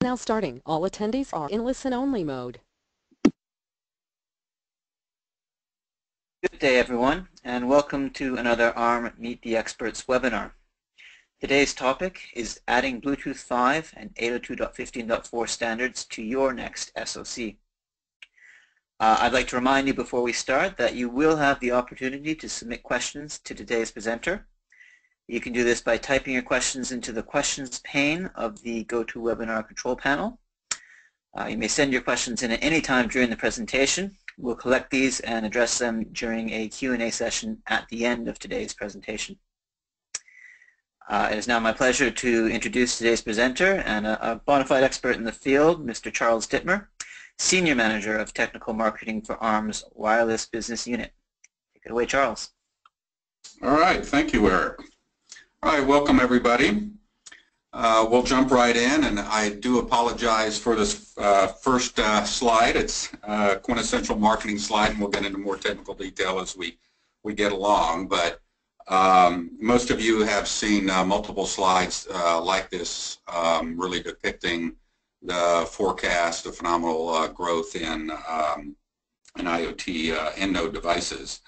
Now starting. All attendees are in listen-only mode. Good day everyone and welcome to another ARM Meet the Experts webinar. Today's topic is adding Bluetooth 5 and 802.15.4 standards to your next SoC. Uh, I'd like to remind you before we start that you will have the opportunity to submit questions to today's presenter. You can do this by typing your questions into the questions pane of the GoToWebinar control panel. Uh, you may send your questions in at any time during the presentation. We'll collect these and address them during a Q&A session at the end of today's presentation. Uh, it is now my pleasure to introduce today's presenter and a, a bona fide expert in the field, Mr. Charles Dittmer, Senior Manager of Technical Marketing for ARM's Wireless Business Unit. Take it away, Charles. All right, thank you, Eric. All right, welcome everybody. Uh, we'll jump right in, and I do apologize for this uh, first uh, slide. It's a uh, quintessential marketing slide, and we'll get into more technical detail as we, we get along. But um, most of you have seen uh, multiple slides uh, like this, um, really depicting the forecast of phenomenal growth in, um, in IoT uh, end node devices.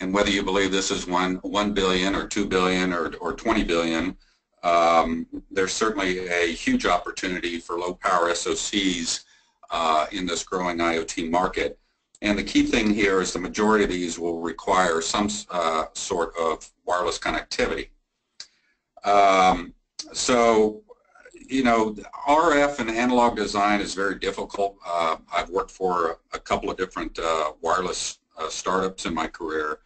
And whether you believe this is one, 1 billion or 2 billion or, or 20 billion, um, there's certainly a huge opportunity for low power SOCs uh, in this growing IoT market. And the key thing here is the majority of these will require some uh, sort of wireless connectivity. Um, so, you know, RF and analog design is very difficult. Uh, I've worked for a couple of different uh, wireless uh, startups in my career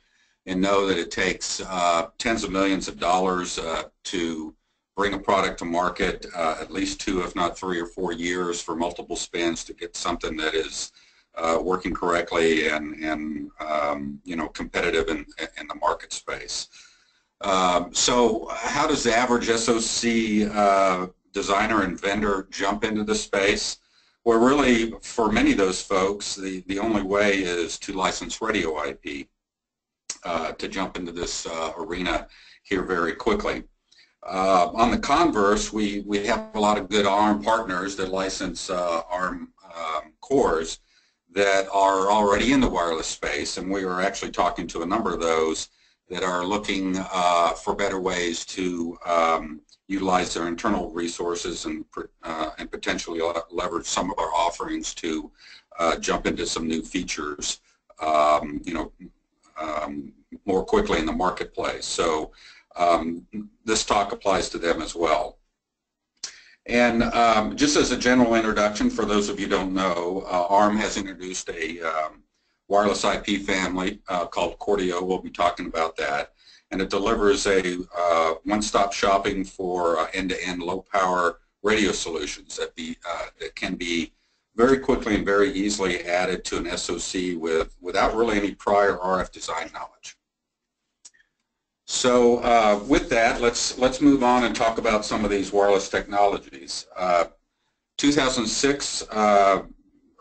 and know that it takes uh, tens of millions of dollars uh, to bring a product to market, at least two, if not three or four years for multiple spins to get something that is uh, working correctly and, and um, you know, competitive in, in the market space. Um, so how does the average SOC uh, designer and vendor jump into the space? Well, really, for many of those folks, the, the only way is to license radio IP uh, to jump into this uh, arena here very quickly. Uh, on the converse, we, we have a lot of good ARM partners that license uh, ARM um, cores that are already in the wireless space, and we are actually talking to a number of those that are looking uh, for better ways to um, utilize their internal resources and, and potentially leverage some of our offerings to jump into some new features, um, you know, um, more quickly in the marketplace. So um, this talk applies to them as well. And um, just as a general introduction, for those of you don't know, uh, ARM has introduced a um, wireless IP family uh, called Cordio. We'll be talking about that. And it delivers a uh, one-stop shopping for uh, end-to-end low-power radio solutions that, be, uh, that can be very quickly and very easily added to an SOC with, without really any prior RF design knowledge. So uh, with that, let's let's move on and talk about some of these wireless technologies. Uh, 2006, uh,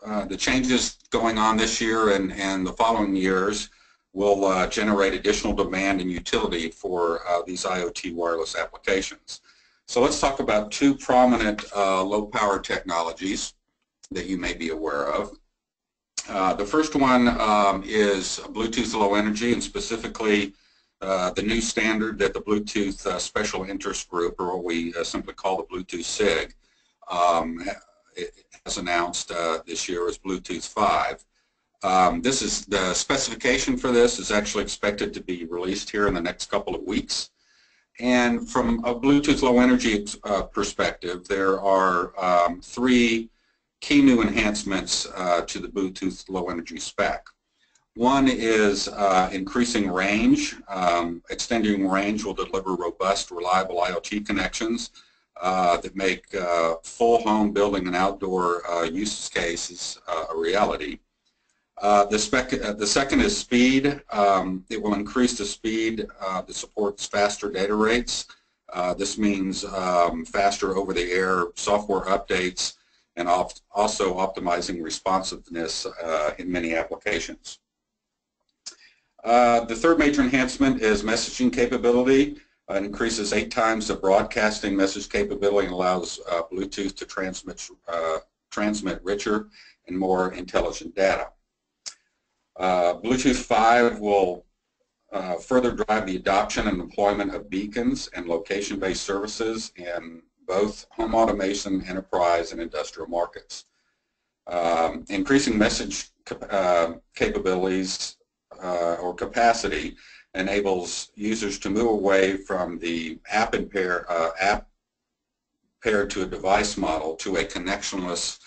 uh, the changes going on this year and, and the following years will uh, generate additional demand and utility for uh, these IoT wireless applications. So let's talk about two prominent low power technologies that you may be aware of. the first one um, is Bluetooth Low Energy and specifically uh, the new standard that the Bluetooth uh, Special Interest Group, or what we uh, simply call the Bluetooth SIG, um, has announced uh, this year is Bluetooth 5. Um, this is the specification for this is actually expected to be released here in the next couple of weeks. And from a Bluetooth Low Energy uh, perspective, there are um, three key new enhancements to the Bluetooth Low Energy spec. One is uh, increasing range. Um, extending range will deliver robust, reliable IoT connections uh, that make uh, full home building and outdoor uh, use cases uh, a reality. Uh, the, spec, the second is speed. Um, it will increase the speed that supports faster data rates. this means um, faster over-the-air software updates and also optimizing responsiveness in many applications. Uh, the third major enhancement is messaging capability. uh, increases eight times the broadcasting message capability and allows uh, Bluetooth to transmit, uh, transmit richer and more intelligent data. Uh, Bluetooth 5 will uh, further drive the adoption and deployment of beacons and location-based services in both home automation, enterprise, and industrial markets. Um, increasing message uh, capabilities uh, or capacity enables users to move away from the app, impair, uh, app paired to a device model to a connectionless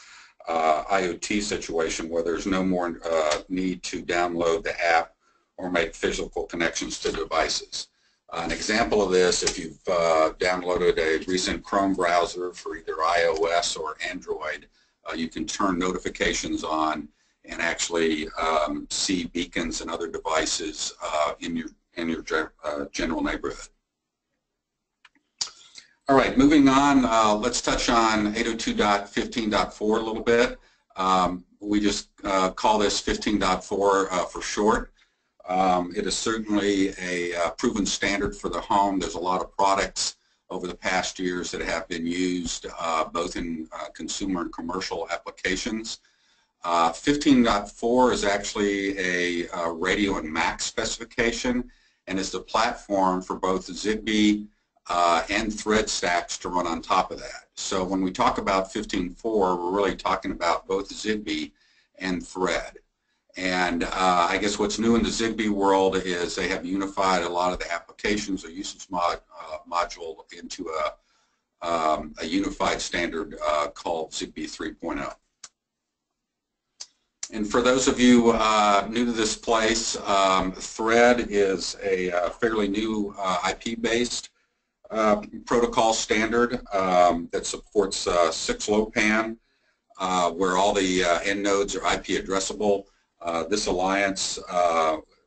uh, IoT situation where there's no more uh, need to download the app or make physical connections to devices. An example of this, if you've uh, downloaded a recent Chrome browser for either iOS or Android, uh, you can turn notifications on and actually um, see beacons and other devices uh, in your in your uh, general neighborhood. All right, moving on, uh, let's touch on 802.15.4 a little bit. Um, we just uh, call this 15.4 uh, for short. Um, it is certainly a uh, proven standard for the home. There's a lot of products over the past years that have been used both in consumer and commercial applications. Uh, 15.4 is actually a, a, radio and MAC specification and is the platform for both Zigbee uh, and thread stacks to run on top of that. So when we talk about 15.4, we're really talking about both Zigbee and thread. And uh, I guess what's new in the Zigbee world is they have unified a lot of the applications or usage mod, uh, module into a, um, a unified standard uh, called Zigbee 3.0. And for those of you uh, new to this place, um, Thread is a uh, fairly new uh, IP-based protocol standard um, that supports uh, 6LoWPAN, uh, where all the end nodes are IP addressable. This alliance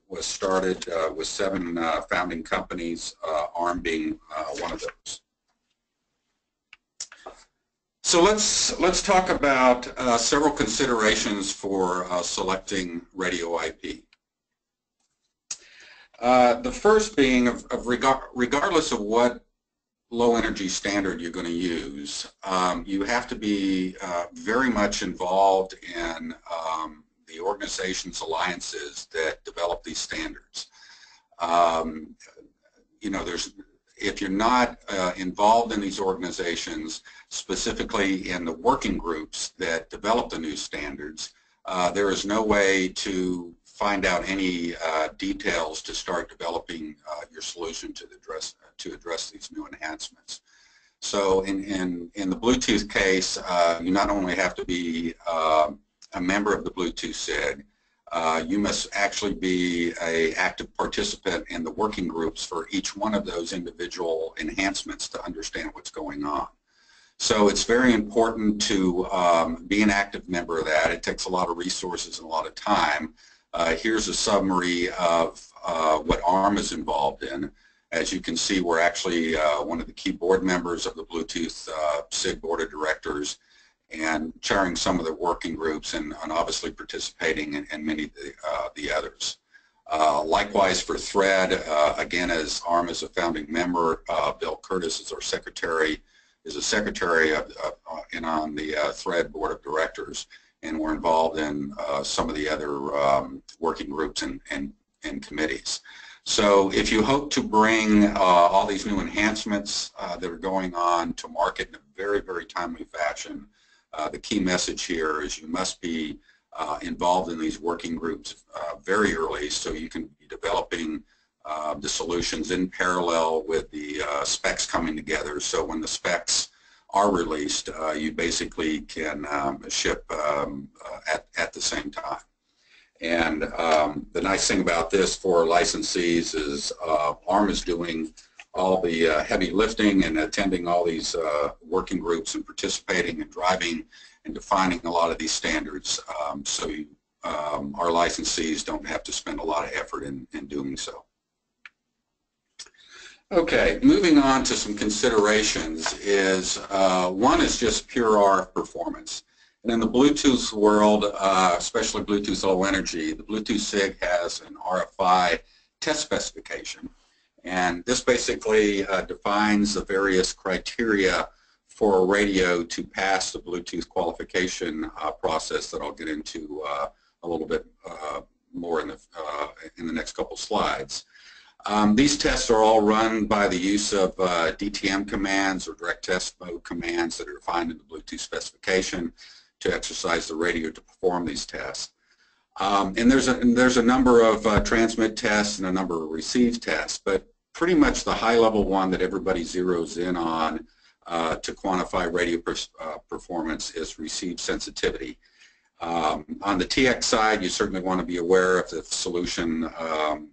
was started with seven founding companies, ARM being one of those. So let's let's talk about uh, several considerations for uh, selecting radio IP. Uh, the first being of, of regard, regardless of what low energy standard you're going to use, um, you have to be uh, very much involved in um, the organization's alliances that develop these standards. Um, you know, there's if you're not uh, involved in these organizations, specifically in the working groups that develop the new standards, uh, there is no way to find out any uh, details to start developing uh, your solution to address to address these new enhancements. So in, in, in the Bluetooth case, uh, you not only have to be uh, a member of the Bluetooth SIG, uh, you must actually be a active participant in the working groups for each one of those individual enhancements to understand what's going on. So it's very important to um, be an active member of that. It takes a lot of resources and a lot of time. Uh, here's a summary of uh, what ARM is involved in. As you can see, we're actually uh, one of the key board members of the Bluetooth uh, SIG Board of Directors and chairing some of the working groups and, and obviously participating in, in many of the, uh, the others. Uh, likewise for Thread, uh, again as ARM is a founding member, uh, Bill Curtis is our secretary, is a secretary of, uh, and on the uh, Thread board of directors and we're involved in some of the other um, working groups and, and, and committees. So if you hope to bring uh, all these new enhancements uh, that are going on to market in a very, very timely fashion, uh, the key message here is you must be uh, involved in these working groups uh, very early so you can be developing uh, the solutions in parallel with the uh, specs coming together. So when the specs are released, you basically can um, ship um, at, at the same time. And um, the nice thing about this for licensees is ARM is doing all the uh, heavy lifting and attending all these uh, working groups and participating and driving and defining a lot of these standards um, so you, um, our licensees don't have to spend a lot of effort in, in doing so. Okay, moving on to some considerations is uh, one is just pure RF performance. And in the Bluetooth world, uh, especially Bluetooth Low Energy, the Bluetooth SIG has an RF-PHY test specification And this basically uh, defines the various criteria for a radio to pass the Bluetooth qualification uh, process that I'll get into uh, a little bit uh, more in the, uh, in the next couple slides. Um, these tests are all run by the use of uh, DTM commands or direct test mode commands that are defined in the Bluetooth specification to exercise the radio to perform these tests. Um, and there's a, and there's a number of uh, transmit tests and a number of receive tests, but pretty much the high level one that everybody zeroes in on uh, to quantify radio per, uh, performance is receive sensitivity. Um, on the TX side, you certainly want to be aware if the solution um,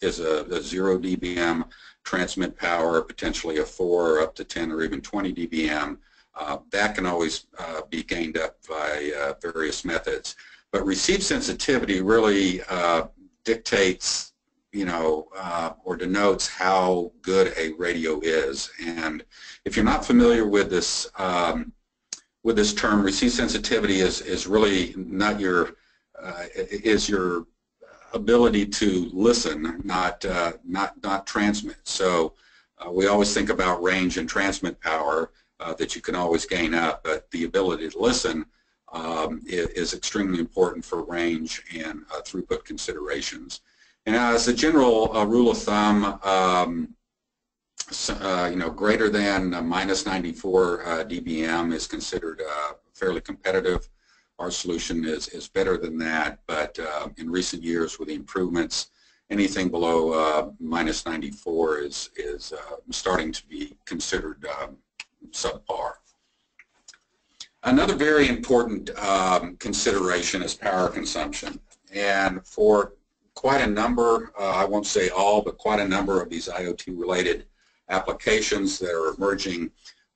is a, a, 0 dBm transmit power, potentially a 4 or up to 10 or even 20 dBm. Uh, that can always uh, be gained up by uh, various methods. But receive sensitivity really uh, dictates, you know, uh, or denotes how good a radio is. And if you're not familiar with this um, with this term, receive sensitivity is, is really not your, is your ability to listen, not, not, not transmit. So we always think about range and transmit power uh, that you can always gain up, but the ability to listen um, is, is, extremely important for range and uh, throughput considerations. And as a general uh, rule of thumb, um, uh, you know, greater than uh, minus 94 uh, dBm is considered uh, fairly competitive. Our solution is, is better than that, but uh, in recent years with the improvements, anything below uh, minus 94 is, is starting to be considered um, subpar. Another very important um, consideration is power consumption. And for quite a number, I won't say all, but quite a number of these IoT-related applications that are emerging.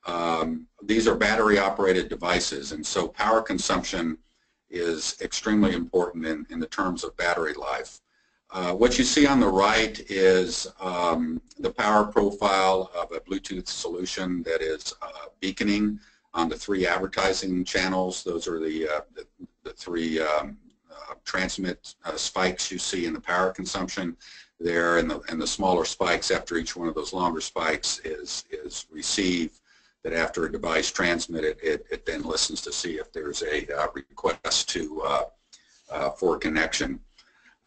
Um, these are battery operated devices and so power consumption is extremely important in, in the terms of battery life. Uh, what you see on the right is um, the power profile of a Bluetooth solution that is uh, beaconing on the three advertising channels. Those are the, uh, the, the, three um, uh, transmit uh, spikes you see in the power consumption there and the, and the smaller spikes after each one of those longer spikes is, is received that after a device transmitted, it, it then listens to see if there's a request to for connection.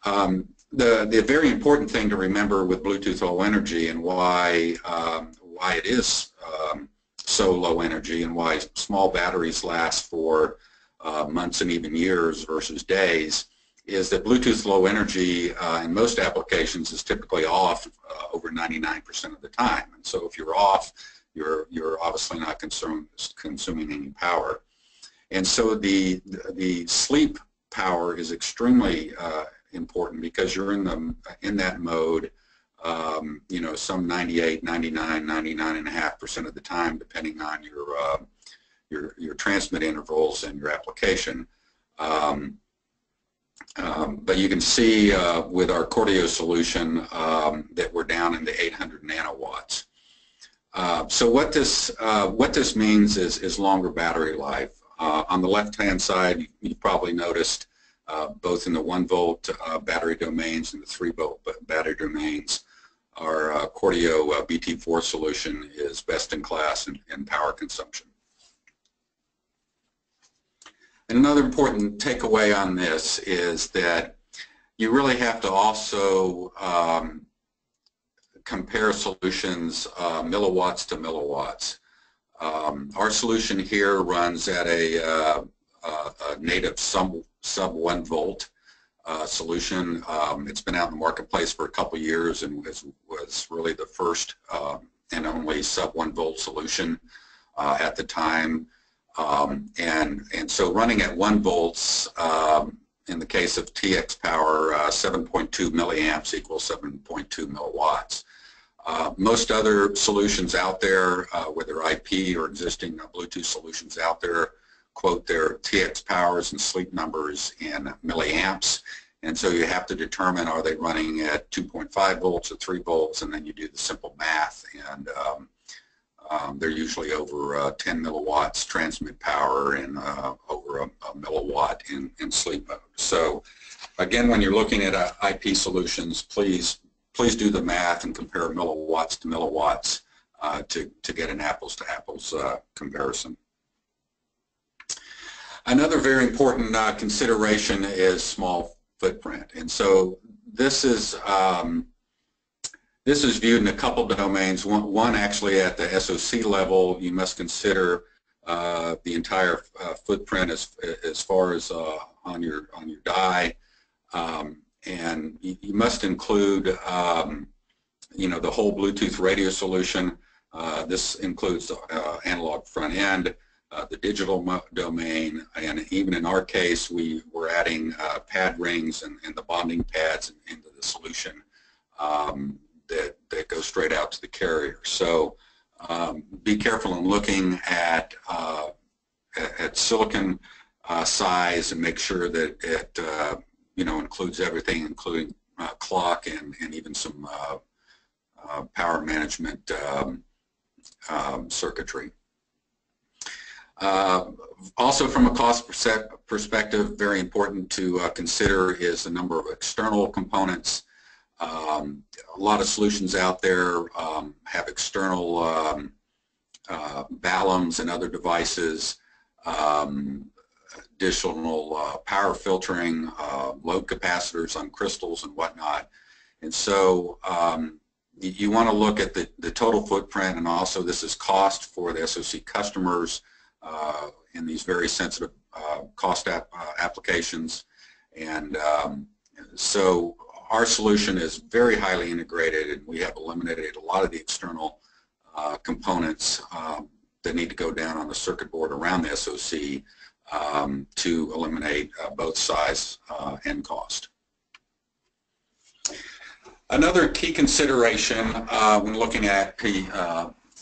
Um, the, the very important thing to remember with Bluetooth Low Energy and why, um, why it is um, so low energy and why small batteries last for uh, months and even years versus days is that Bluetooth Low Energy uh, in most applications is typically off uh, over 99% of the time. And so if you're off, you're, you're obviously not consume, consuming any power. And so the, the sleep power is extremely uh, important because you're in, the, in that mode um, you know, some 98, 99, 99.5% of the time, depending on your, uh, your, your transmit intervals and your application. Um, um, but you can see uh, with our Cordio solution um, that we're down in the 800 nanowatts. Uh, so what this uh, what this means is is longer battery life. Uh, on the left-hand side, you probably noticed uh, both in the one volt uh, battery domains and the three volt battery domains, our Cordio BT4 solution is best in class in, in power consumption. And another important takeaway on this is that you really have to also um, compare solutions uh, milliwatts to milliwatts. Um, our solution here runs at a, uh, a native sub, sub 1 volt uh, solution. Um, it's been out in the marketplace for a couple years and was, was really the first um, and only sub 1 volt solution uh, at the time. Um, and, and so running at 1 volts, um, in the case of TX power, uh, 7.2 milliamps equals 7.2 milliwatts. Uh, most other solutions out there, uh, whether IP or existing Bluetooth solutions out there, quote their TX powers and sleep numbers in milliamps. And so you have to determine are they running at 2.5 volts or 3 volts, and then you do the simple math. And um, um, they're usually over uh, 10 milliwatts transmit power and uh, over a, a, milliwatt in, in sleep mode. So again, when you're looking at uh, IP solutions, please please do the math and compare milliwatts to milliwatts uh, to, to get an apples to apples uh, comparison. Another very important uh, consideration is small footprint. And so this is um, this is viewed in a couple domains. One, one, actually at the SOC level, you must consider uh, the entire uh, footprint as as far as uh, on your on your die, um, and you, you, must include um, you know the whole Bluetooth radio solution. Uh, this includes uh, analog front end, uh, the digital domain, and even in our case, we were adding uh, pad rings and, and, the bonding pads into the solution um, that, that go straight out to the carrier. So um, be careful in looking at, uh, at silicon uh, size and make sure that it uh, you know, includes everything, including uh, clock and, and even some power management um, um circuitry. Uh, also from a cost perspective, very important to uh, consider is the number of external components. Um, a lot of solutions out there um, have external um, uh, and other devices, um, additional uh, power filtering, uh, load capacitors on crystals and whatnot. And so um, you, you want to look at the, the total footprint and also this is cost for the SOC customers in these very sensitive uh, cost uh, applications. And um, so our solution is very highly integrated and we have eliminated a lot of the external components um, that need to go down on the circuit board around the SOC um, to eliminate uh, both size uh, and cost. Another key consideration uh, when looking at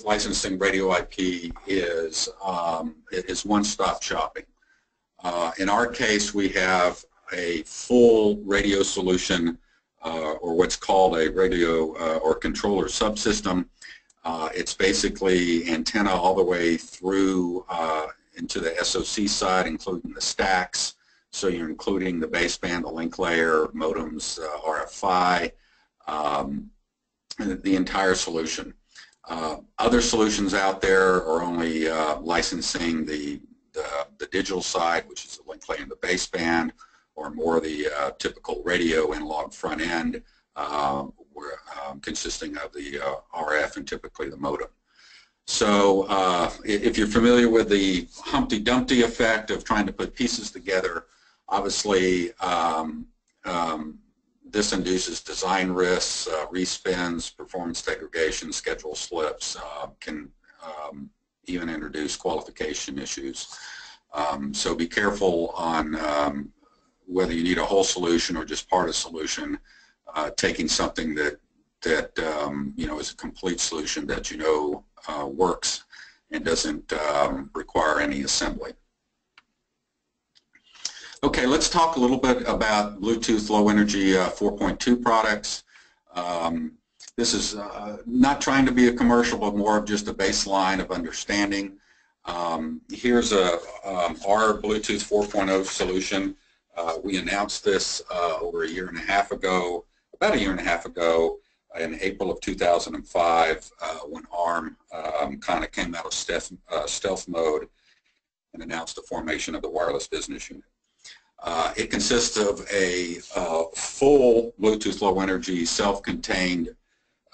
licensing radio IP is um, is one-stop shopping. Uh, in our case, we have a full radio solution uh, or what's called a radio uh, or controller subsystem. Uh, it's basically antenna all the way through uh, into the SOC side, including the stacks. So you're including the baseband, the link layer, modems, uh, RF-PHY, um, the entire solution. Uh, other solutions out there are only uh, licensing the, the, the, digital side, which is the link layer and the baseband, or more the uh, typical radio analog front end, uh, where, um, consisting of the uh, RF and typically the modem. So uh, if you're familiar with the Humpty Dumpty effect of trying to put pieces together, obviously um, um, this induces design risks, uh, respins, performance degradation, schedule slips, uh, can um, even introduce qualification issues. Um, so be careful on um, whether you need a whole solution or just part of solution, uh, taking something that, that um, you know, is a complete solution that you know uh, works and doesn't um, require any assembly. Okay, let's talk a little bit about Bluetooth Low Energy uh, 4.2 products. Um, this is uh, not trying to be a commercial, but more of just a baseline of understanding. Um, here's a, um, our Bluetooth 4.0 solution. Uh, we announced this uh, over a year and a half ago, about a year and a half ago, in April of 2005, uh, when ARM um, kind of came out of stealth, uh, stealth mode and announced the formation of the wireless business unit. Uh, it consists of a uh, full Bluetooth Low Energy self-contained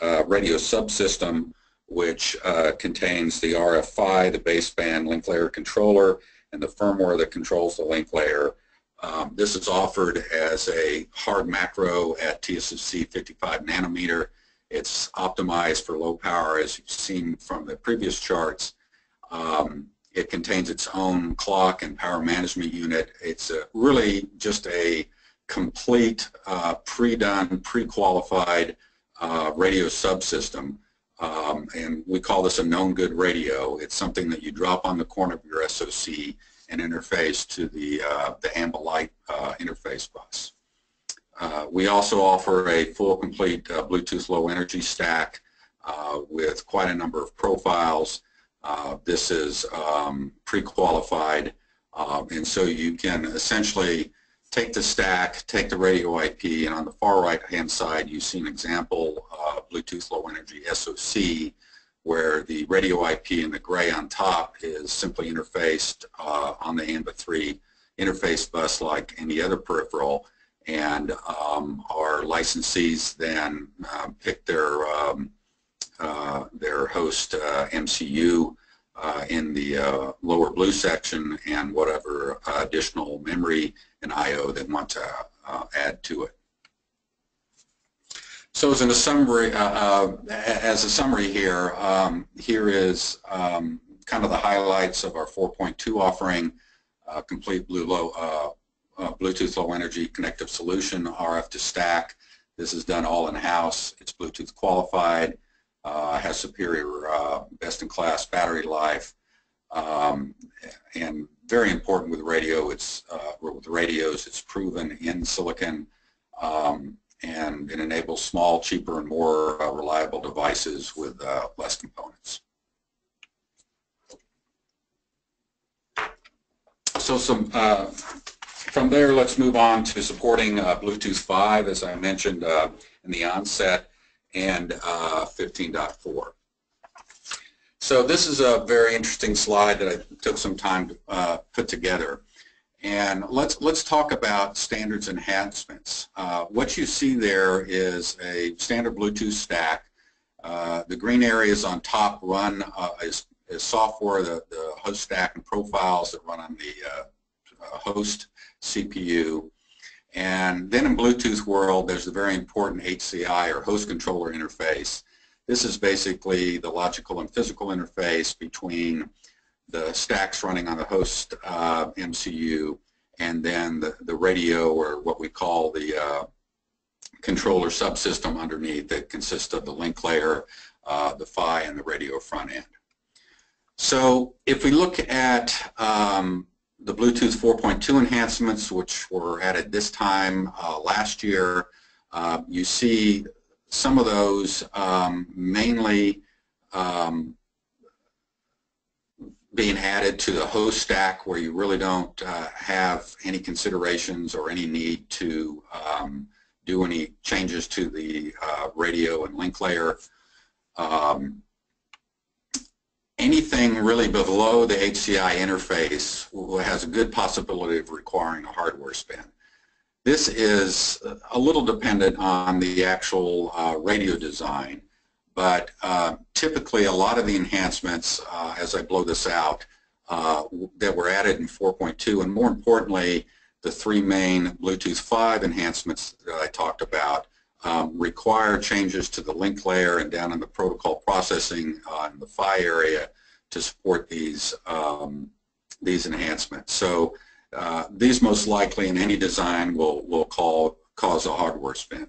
uh, radio subsystem which uh, contains the RF-PHY, the baseband link layer controller, and the firmware that controls the link layer. Um, this is offered as a hard macro at TSMC 55 nanometer. It's optimized for low power as you've seen from the previous charts. Um, it contains its own clock and power management unit. It's a, really just a complete, uh, pre-done, pre-qualified uh, radio subsystem. Um, and we call this a known good radio. It's something that you drop on the corner of your SOC and interface to the, uh, the AMBA Lite uh, interface bus. Uh, we also offer a full complete uh, Bluetooth low energy stack with quite a number of profiles uh, this is um, pre-qualified, uh, and so you can essentially take the stack, take the radio IP, and on the far right-hand side, you see an example of Bluetooth Low Energy SoC, where the radio IP in the gray on top is simply interfaced uh, on the AMBA 3 interface bus like any other peripheral, and um, our licensees then uh, pick their um, their host uh, MCU uh, in the uh, lower blue section and whatever additional memory and I/O they want to add to it. So as in a summary, as a summary here, um, here is um, kind of the highlights of our 4.2 offering, complete blue low, uh, Bluetooth Low Energy Connective Solution, RF to stack. This is done all in-house. It's Bluetooth qualified, uh, has superior uh, best-in-class battery life, um, and very important with radio. It's uh, with radios. It's proven in silicon, um, and it enables small, cheaper, and more uh, reliable devices with uh, less components. So some from there, let's move on to supporting uh, Bluetooth 5, as I mentioned uh, in the onset, and uh, 15.4. So this is a very interesting slide that I took some time to uh, put together. And let's, let's talk about standards enhancements. Uh, what you see there is a standard Bluetooth stack. Uh, the green areas on top run is, is software, the, the host stack and profiles that run on the host CPU. And then in Bluetooth world, there's the very important HCI or host controller interface. This is basically the logical and physical interface between the stacks running on the host uh, MCU and then the, the radio or what we call the uh, controller subsystem underneath that consists of the link layer, uh, the PHY, and the radio front end. So if we look at um, the Bluetooth 4.2 enhancements, which were added this time uh, last year, uh, you see some of those um, mainly um, being added to the host stack where you really don't uh, have any considerations or any need to um, do any changes to the uh, radio and link layer. Um, anything really below the HCI interface has a good possibility of requiring a hardware spin. This is a little dependent on the actual uh, radio design, but uh, typically a lot of the enhancements, uh, as I blow this out, uh, that were added in 4.2, and more importantly, the three main Bluetooth 5 enhancements that I talked about, um, require changes to the link layer and down in the protocol processing on the PHY area to support these um, these enhancements. So uh, these most likely in any design will will call cause a hardware spin.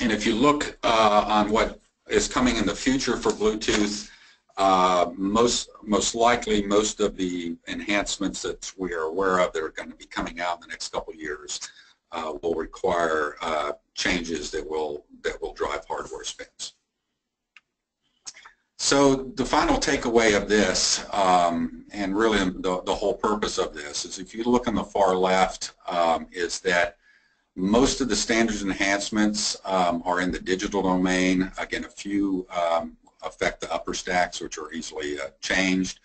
And if you look uh, on what is coming in the future for Bluetooth, uh, most most likely most of the enhancements that we are aware of that are going to be coming out in the next couple years uh, will require uh, changes that will that will drive hardware spins. So the final takeaway of this, um, and really the, the whole purpose of this, is if you look on the far left, um, is that most of the standards enhancements um, are in the digital domain. Again, a few um, affect the upper stacks, which are easily uh, changed.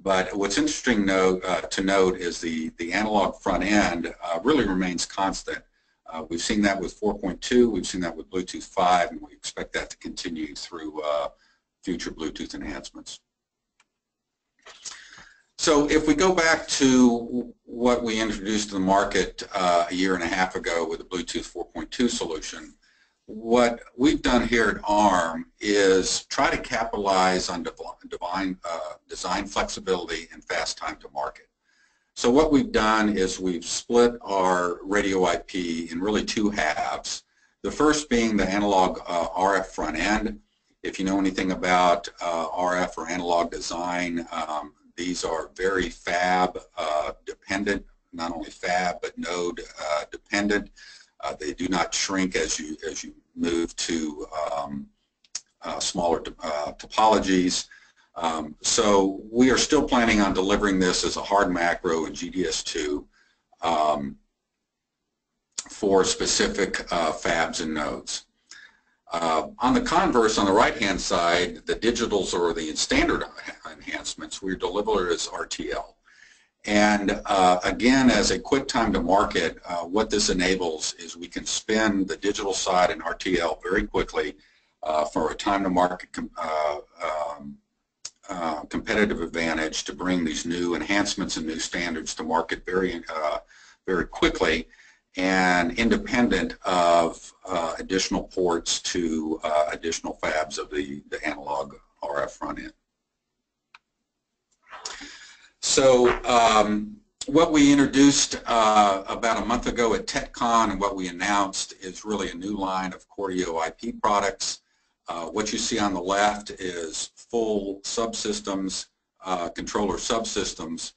But what's interesting note, uh, to note is the, the analog front end uh, really remains constant. Uh, we've seen that with 4.2, we've seen that with Bluetooth 5, and we expect that to continue through uh, future Bluetooth enhancements. So if we go back to what we introduced to the market uh, a year and a half ago with the Bluetooth 4.2 solution, what we've done here at ARM is try to capitalize on divine, uh, design flexibility and fast time to market. So what we've done is we've split our radio IP in really two halves. The first being the analog uh, RF front end, if you know anything about uh, RF or analog design, um, these are very fab uh, dependent, not only fab but node uh, dependent. Uh, they do not shrink as you as you move to um, uh, smaller uh, topologies. Um, so we are still planning on delivering this as a hard macro in GDS2. Um, for specific uh, fabs and nodes. Uh, on the converse, on the right-hand side, the digitals or the standard enhancements we deliver as RTL. And uh, again, as a quick time to market, uh, what this enables is we can spin the digital side in RTL very quickly uh, for a time to market com uh, um, uh, competitive advantage to bring these new enhancements and new standards to market very, uh, very quickly and independent of additional ports to additional fabs of the, the analog RF front end. So um, what we introduced uh, about a month ago at TechCon and what we announced is really a new line of Cordio IP products. Uh, what you see on the left is full subsystems, uh, controller subsystems,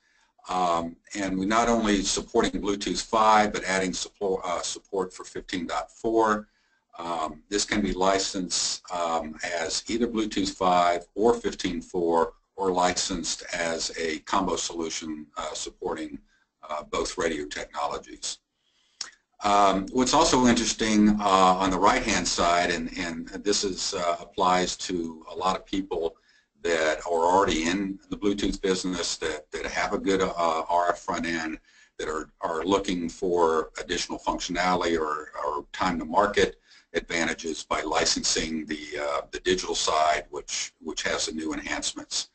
um, and we're not only supporting Bluetooth 5 but adding support, uh, support for 15.4. Um, this can be licensed um, as either Bluetooth 5 or 15.4 or licensed as a combo solution uh, supporting uh, both radio technologies. Um, what's also interesting uh, on the right-hand side, and, and this is, uh, applies to a lot of people that are already in the Bluetooth business, that, that have a good uh, RF front end, that are, are looking for additional functionality or, or time to market advantages by licensing the, uh, the digital side, which, which has the new enhancements.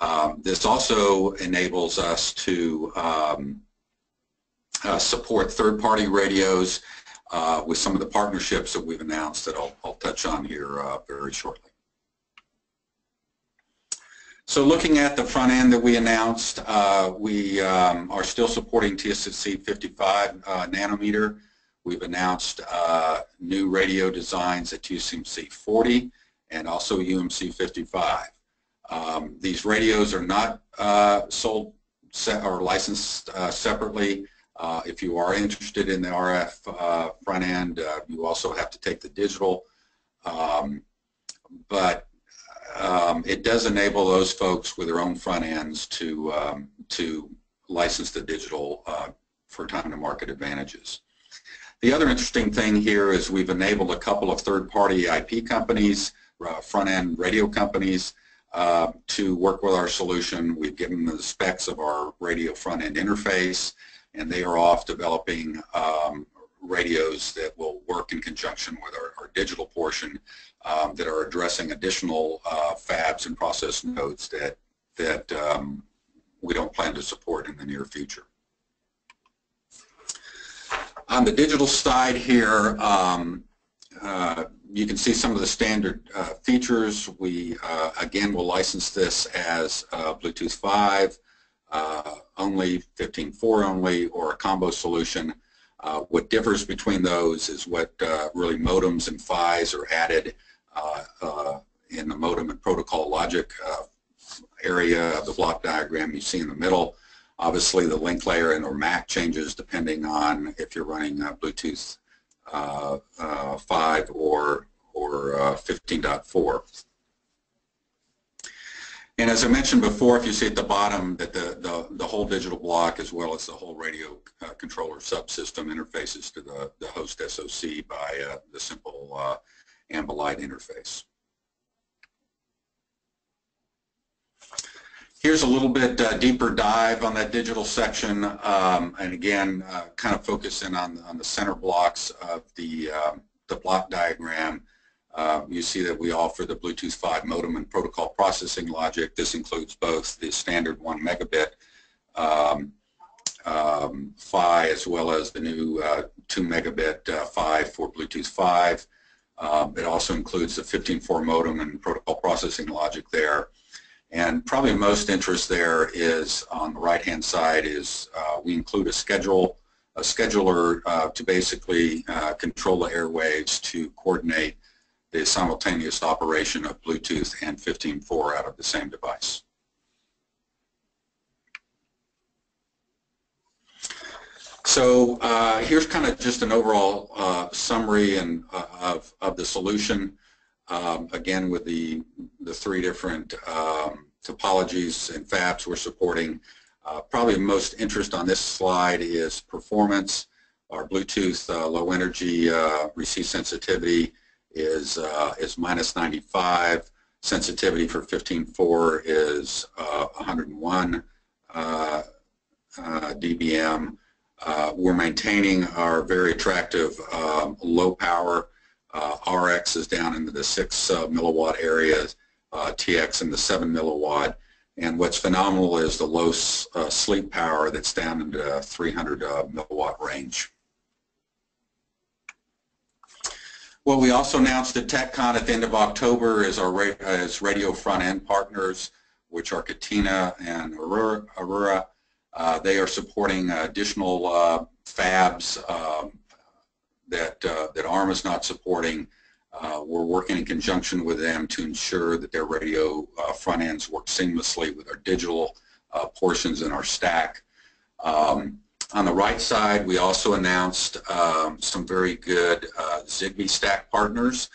Um, this also enables us to um, uh, support third-party radios uh, with some of the partnerships that we've announced that I'll, I'll touch on here uh, very shortly. So looking at the front end that we announced, uh, we um, are still supporting TSMC 55 uh, nanometer. We've announced uh, new radio designs at TSMC 40 and also UMC 55. Um, these radios are not uh, sold or licensed uh, separately. Uh, if you are interested in the RF uh, front end, uh, you also have to take the digital. Um, but um, it does enable those folks with their own front ends to, um, to license the digital uh, for time to market advantages. The other interesting thing here is we've enabled a couple of third-party IP companies, front-end radio companies, uh, to work with our solution. We've given them the specs of our radio front-end interface, and they are off developing um, radios that will work in conjunction with our, our digital portion um, that are addressing additional uh, fabs and process nodes that, that um, we don't plan to support in the near future. On the digital side here, um, uh, you can see some of the standard uh, features. We, uh, again, will license this as uh, Bluetooth 5, uh, only 15.4 only, or a combo solution. What differs between those is what really modems and PHYs are added in the modem and protocol logic area of the block diagram you see in the middle. Obviously, the link layer and or MAC changes depending on if you're running Bluetooth uh, uh, 5 or, or uh, 15.4. And as I mentioned before, if you see at the bottom that the, the, the whole digital block as well as the whole radio uh, controller subsystem interfaces to the, the host SOC by uh, the simple uh, AMBA Lite interface. Here's a little bit uh, deeper dive on that digital section, um, and again, uh, kind of focusing on, on the center blocks of the, uh, the block diagram. Uh, you see that we offer the Bluetooth 5 modem and protocol processing logic. This includes both the standard 1 megabit um, um, PHY as well as the new uh, 2 megabit uh, PHY for Bluetooth 5. Um, it also includes the 15.4 modem and protocol processing logic there. And probably most interest there is on the right-hand side is uh, we include a schedule, a scheduler uh, to basically uh, control the airwaves to coordinate the simultaneous operation of Bluetooth and 15.4 out of the same device. So uh, here's kind of just an overall uh, summary and, uh, of, of the solution um, again with the, the three different um, topologies and fabs we're supporting. Uh, probably most interest on this slide is performance. Our Bluetooth uh, low energy uh, receive sensitivity is uh, is minus 95. Sensitivity for 15.4 is uh, 101 uh, dBm. we're maintaining our very attractive um, low power. RX is down into the 6 milliwatt area, TX in the 7 milliwatt. And what's phenomenal is the low uh, sleep power that's down into the 300 uh, milliwatt range. What we also announced at TechCon at the end of October is our ra is radio front end partners, which are Catena and Aurora. Aurora. Uh, they are supporting additional uh, fabs um, that uh, that ARM is not supporting. Uh, we're working in conjunction with them to ensure that their radio uh, front ends work seamlessly with our digital uh, portions in our stack. Um, on the right side, we also announced um, some very good uh, Zigbee stack partners.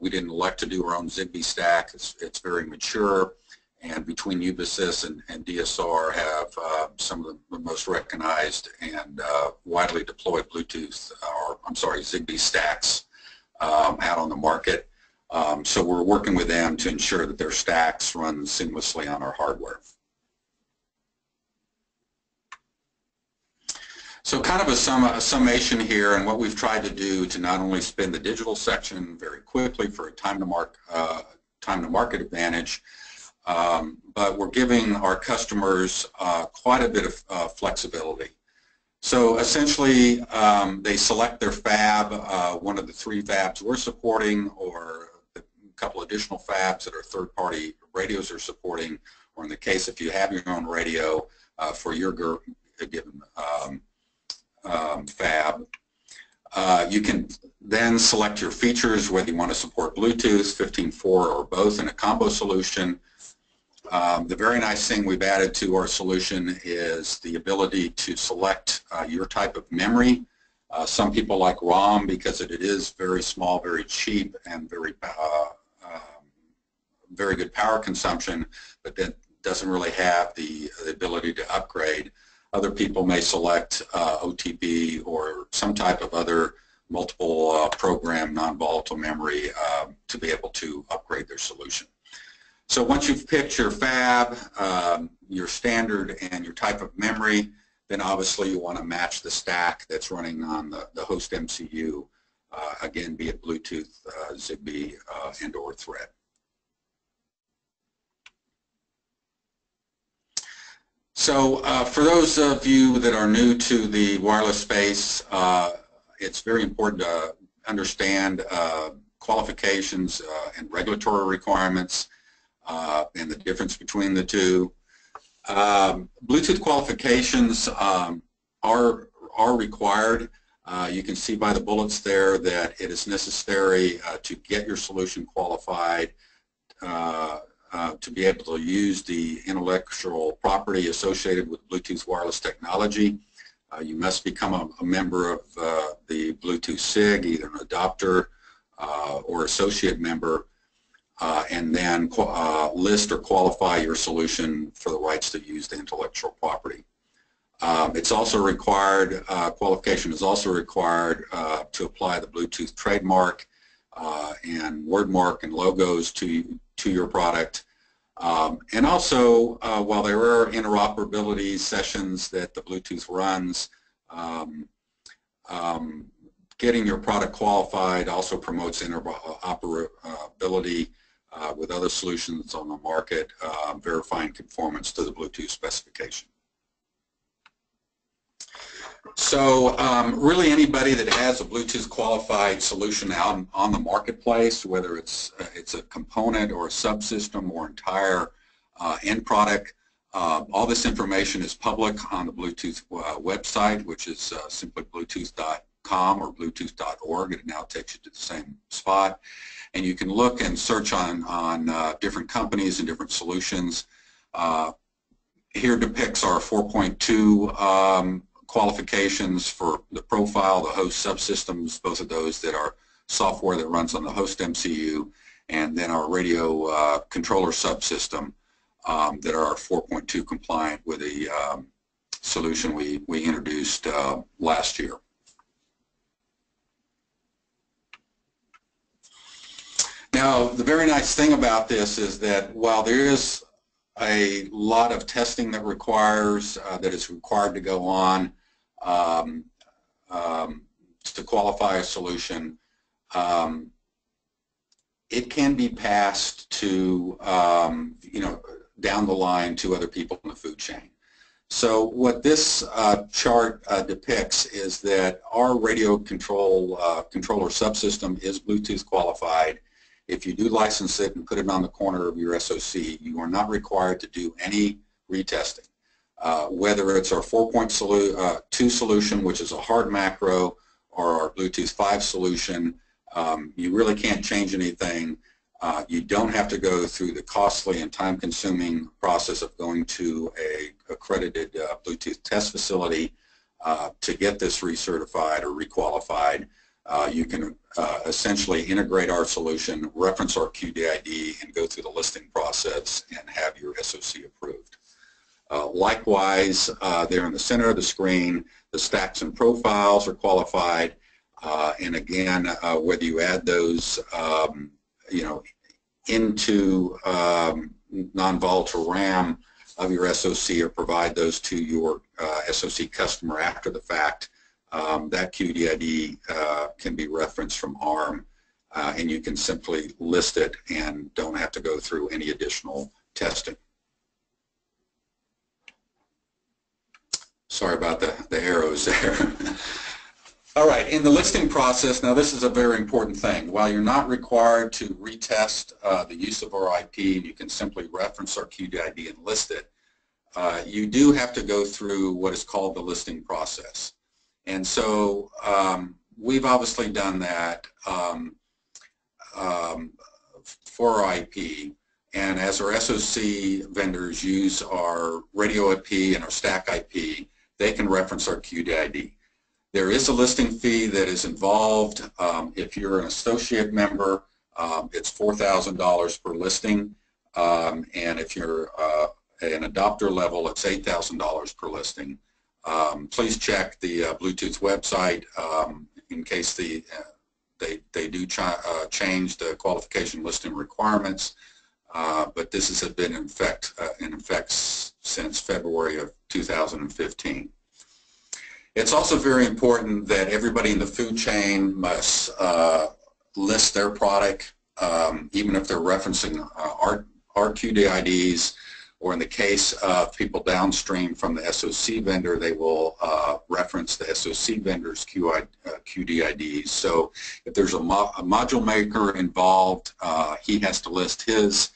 We didn't elect to do our own Zigbee stack. It's, it's very mature. And between Ubisys and, and DSR have uh, some of the most recognized and uh, widely deployed Bluetooth, or I'm sorry, Zigbee stacks um, out on the market. Um, so we're working with them to ensure that their stacks run seamlessly on our hardware. So kind of a, sum, a, summation here and what we've tried to do to not only spin the digital section very quickly for a time to, mark, uh, time to market advantage, um, but we're giving our customers uh, quite a bit of uh, flexibility. So essentially, um, they select their fab, uh, one of the three fabs we're supporting, or a couple additional fabs that our third-party radios are supporting, or in the case if you have your own radio uh, for your given um, um, fab. Uh, you can then select your features, whether you want to support Bluetooth, 15.4, or both in a combo solution. Um, the very nice thing we've added to our solution is the ability to select uh, your type of memory. Uh, some people like ROM because it is very small, very cheap, and very uh, um, very good power consumption, but that doesn't really have the, the ability to upgrade. Other people may select uh, OTP or some type of other multiple uh, program non-volatile memory uh, to be able to upgrade their solution. So once you've picked your fab, um, your standard, and your type of memory, then obviously you want to match the stack that's running on the, the host MCU, uh, again, be it Bluetooth, uh, Zigbee, uh, and or Thread. So uh, for those of you that are new to the wireless space, uh, it's very important to understand uh, qualifications and regulatory requirements uh, and the difference between the two. Um, Bluetooth qualifications um, are, are required. Uh, you can see by the bullets there that it is necessary to get your solution qualified uh, to be able to use the intellectual property associated with Bluetooth wireless technology. Uh, you must become a, a member of uh, the Bluetooth SIG, either an adopter uh, or associate member, uh, and then list or qualify your solution for the rights to use the intellectual property. Um, it's also required, qualification is also required to apply the Bluetooth trademark uh, and wordmark and logos to, to your product. Um, and also, uh, while there are interoperability sessions that the Bluetooth runs, um, um, getting your product qualified also promotes interoperability uh, with other solutions on the market, uh, verifying conformance to the Bluetooth specification. So um, really anybody that has a Bluetooth qualified solution out on the marketplace, whether it's uh, it's a component or a subsystem or entire uh, end product, uh, all this information is public on the Bluetooth uh, website, which is simply bluetooth.com or bluetooth.org. It now takes you to the same spot. And you can look and search on, on uh, different companies and different solutions. here depicts our 4.2 um, qualifications for the profile, the host subsystems, both of those that are software that runs on the host MCU, and then our radio uh, controller subsystem um, that are 4.2 compliant with the um, solution we, we introduced uh, last year. Now, the very nice thing about this is that while there is a lot of testing that requires, uh, that is required to go on um, um, to qualify a solution, um, it can be passed to, um, you know, down the line to other people in the food chain. So what this uh, chart uh, depicts is that our radio control uh, controller subsystem is Bluetooth qualified. If you do license it and put it on the corner of your SOC, you are not required to do any retesting. Uh, whether it's our 4.2 solu uh, solution, which is a hard macro, or our Bluetooth 5 solution, um, you really can't change anything. Uh, you don't have to go through the costly and time-consuming process of going to a accredited uh, Bluetooth test facility uh, to get this recertified or requalified. Uh, you can uh, essentially integrate our solution, reference our QDID, and go through the listing process and have your SOC approved. Uh, likewise, there in the center of the screen, the stacks and profiles are qualified. and again, whether you add those um, you know, into um, non-volatile RAM of your SOC or provide those to your uh, SOC customer after the fact, um, that QDID uh, can be referenced from ARM uh, and you can simply list it and don't have to go through any additional testing. Sorry about the, the arrows there. All right, in the listing process, now this is a very important thing. While you're not required to retest uh, the use of our IP, you can simply reference our QDID and list it, uh, you do have to go through what is called the listing process. And so um, we've obviously done that um, um, for IP. And as our SOC vendors use our radio IP and our stack IP, they can reference our QDID. There is a listing fee that is involved. Um, if you're an associate member, um, it's $4,000 per listing. Um, and if you're uh, an adopter level, it's $8,000 per listing. Um, please check the uh, Bluetooth website um, in case the, uh, they, they do ch uh, change the qualification listing requirements. Uh, but this has been in effect, uh, in effect since February of 2015. It's also very important that everybody in the food chain must uh, list their product, um, even if they're referencing our, our QDIDs, or in the case of people downstream from the SOC vendor, they will uh, reference the SOC vendor's QI, uh, QDIDs. So if there's a, mo a module maker involved, uh, he has to list his,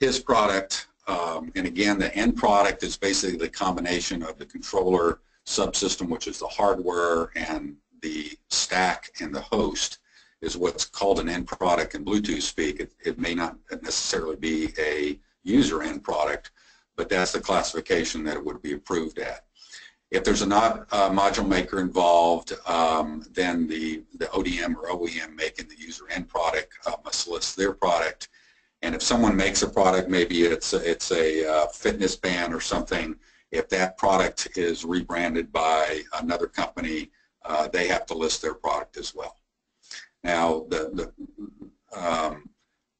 his product. Um, and again, the end product is basically the combination of the controller subsystem, which is the hardware and the stack and the host, is what's called an end product in Bluetooth speak. It, it may not necessarily be a user end product, but that's the classification that it would be approved at. If there's a not uh, module maker involved, um, then the, the ODM or OEM making the user end product uh, must list their product. And if someone makes a product, maybe it's a, it's a uh, fitness band or something, if that product is rebranded by another company, uh, they have to list their product as well. Now, the, the, um,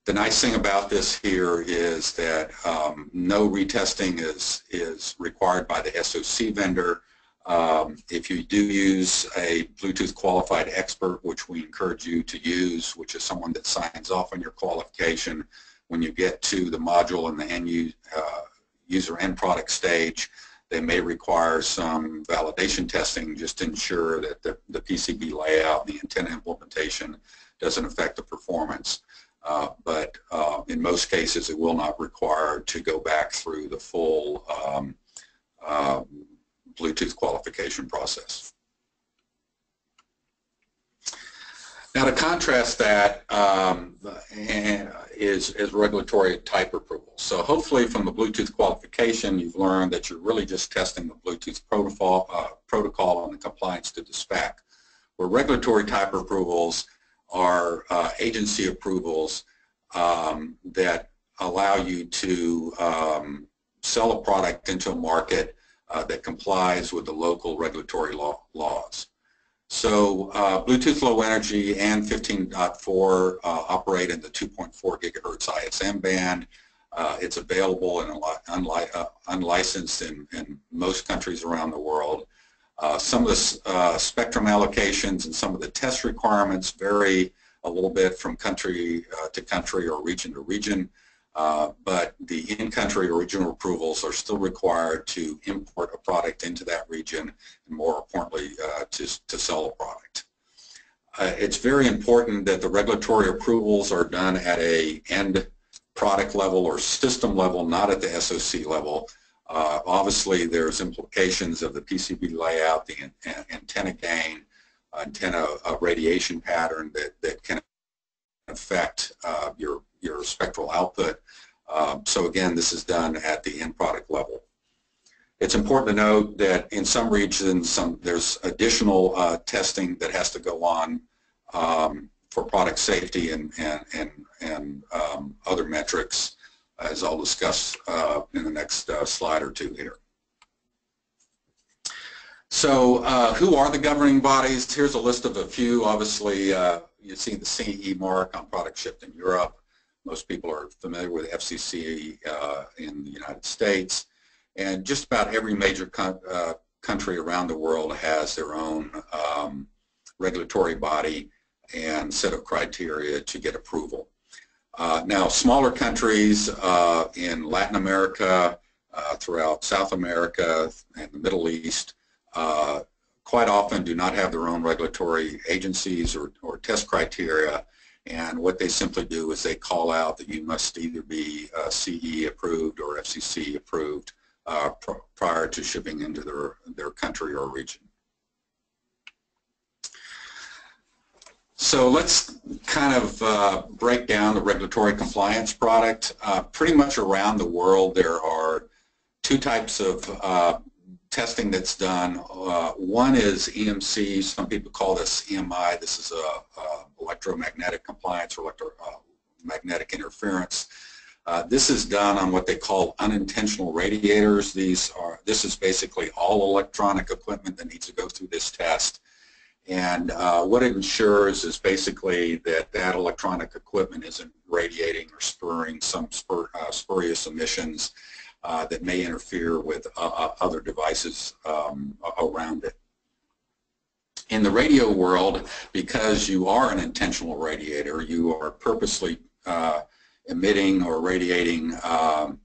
the nice thing about this here is that um, no retesting is, is required by the SOC vendor. Um, if you do use a Bluetooth qualified expert, which we encourage you to use, which is someone that signs off on your qualification, when you get to the module and the end uh, user end product stage, they may require some validation testing just to ensure that the, the PCB layout, the antenna implementation doesn't affect the performance. Uh, but uh, in most cases, it will not require to go back through the full um, uh, Bluetooth qualification process. Now to contrast that um, is, is regulatory type approval. So hopefully from the Bluetooth qualification you've learned that you're really just testing the Bluetooth protocol, uh, protocol and the compliance to the spec. Where regulatory type approvals are uh, agency approvals um, that allow you to um, sell a product into a market uh, that complies with the local regulatory law, laws. So uh, Bluetooth Low Energy and 15.4 uh, operate in the 2.4 gigahertz ISM band. Uh, it's available and unli uh, unlicensed in, in, most countries around the world. Uh, some of the uh, spectrum allocations and some of the test requirements vary a little bit from country to country or region to region. Uh, but the in-country original approvals are still required to import a product into that region and more importantly uh, to, to sell a product. Uh, it's very important that the regulatory approvals are done at a end product level or system level, not at the SOC level. Uh, obviously, there's implications of the PCB layout, the an antenna gain, antenna uh, radiation pattern that, that can affect uh, your, your spectral output. Um, so again, this is done at the end product level. It's important to note that in some regions, some, there's additional uh, testing that has to go on um, for product safety and, and, and, and um, other metrics, as I'll discuss uh, in the next uh, slide or two here. So uh, who are the governing bodies? Here's a list of a few. Obviously, uh, you see the CE mark on products shipped in Europe. Most people are familiar with FCC uh, in the United States. And just about every major uh, country around the world has their own um, regulatory body and set of criteria to get approval. Uh, now, smaller countries uh, in Latin America, uh, throughout South America and the Middle East, quite often do not have their own regulatory agencies or, or test criteria and what they simply do is they call out that you must either be uh, CE approved or FCC approved uh, pr prior to shipping into their, their country or region. So let's kind of uh, break down the regulatory compliance product. Uh, pretty much around the world there are two types of uh, testing that's done. Uh, one is EMC, some people call this EMI. This is a, a electromagnetic compliance or electromagnetic uh, interference. Uh, this is done on what they call unintentional radiators. These are this is basically all electronic equipment that needs to go through this test. And uh, what it ensures is basically that that electronic equipment isn't radiating or spurring some spur, uh, spurious emissions uh, that may interfere with uh, uh, other devices um, around it. In the radio world, because you are an intentional radiator, you are purposely uh, emitting or radiating um,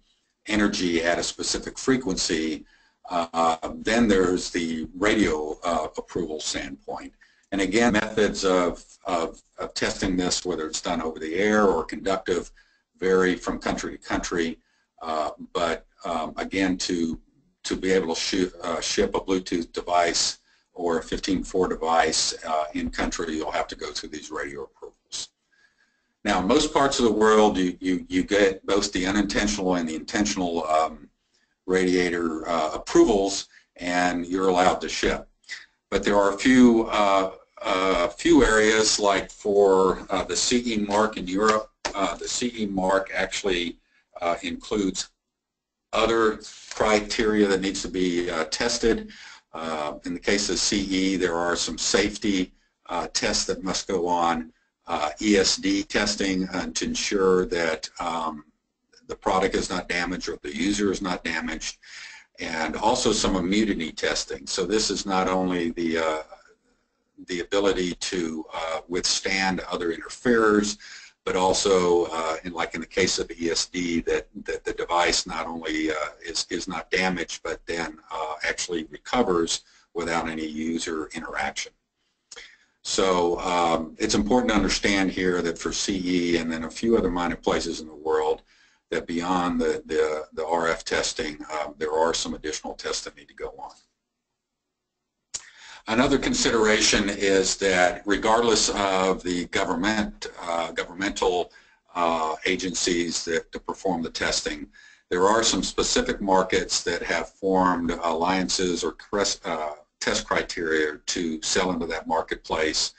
energy at a specific frequency, uh, then there's the radio uh, approval standpoint. And again, methods of, of, of, testing this, whether it's done over the air or conductive, vary from country to country. Uh, but um, again, to to be able to sh uh, ship a Bluetooth device or a 15.4 device uh, in country, you'll have to go through these radio approvals. Now, most parts of the world, you, you, you get both the unintentional and the intentional um, radiator uh, approvals, and you're allowed to ship. But there are a few, uh, uh, few areas, like for uh, the CE mark in Europe, the CE mark actually includes other criteria that needs to be uh, tested. Uh, in the case of CE, there are some safety uh, tests that must go on, uh, ESD testing uh, to ensure that um, the product is not damaged or the user is not damaged, and also some immunity testing. So this is not only the uh, the ability to withstand other interferers, but also, uh, in, like in the case of ESD, that, that the device not only uh, is, is not damaged, but then uh, actually recovers without any user interaction. So um, it's important to understand here that for CE and then a few other minor places in the world, that beyond the, the, the RF testing, um, there are some additional tests that need to go on. Another consideration is that regardless of the government, uh, governmental uh, agencies that to perform the testing, there are some specific markets that have formed alliances or uh, test criteria to sell into that marketplace.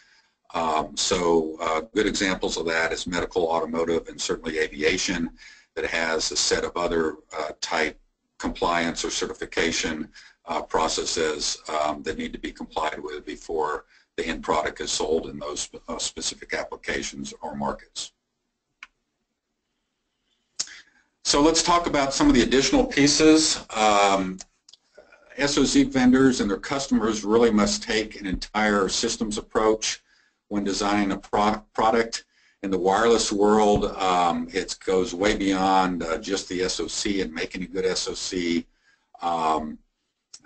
Um, so uh, good examples of that is medical, automotive, and certainly aviation that has a set of other uh, type compliance or certification uh, processes um, that need to be complied with before the end product is sold in those uh, specific applications or markets. So let's talk about some of the additional pieces. Um, SOC vendors and their customers really must take an entire systems approach when designing a pro product. In the wireless world, um, it goes way beyond uh, just the SOC and making a good SOC um,